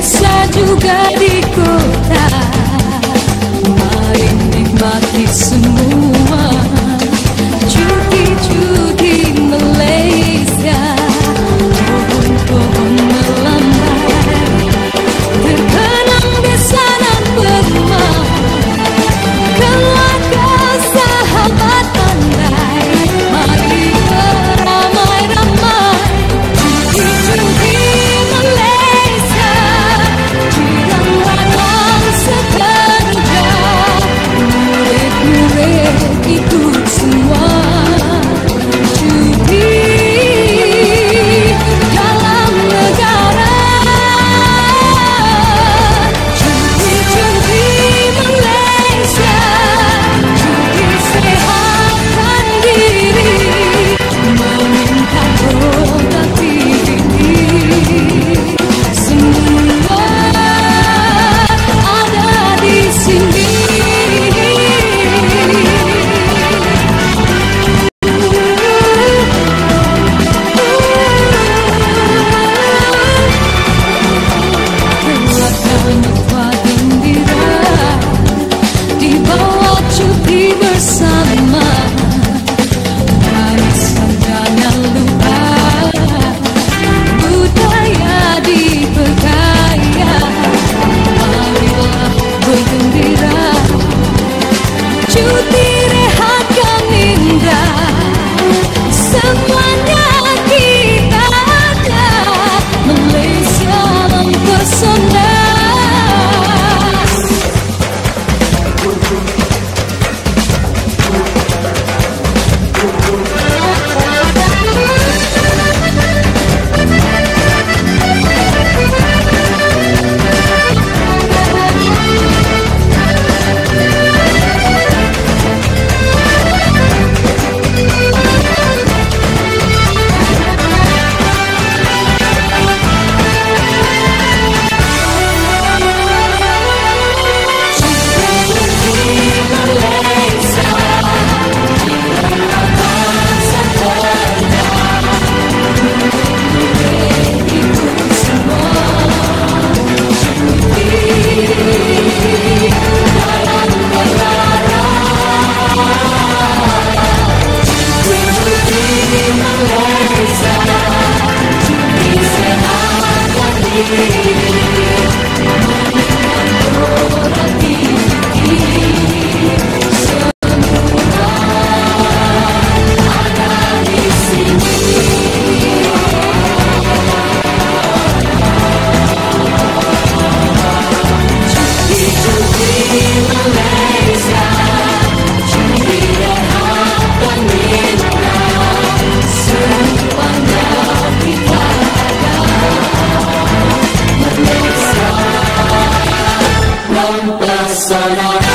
desa juga di kota. Mari nikmati semua الصلاه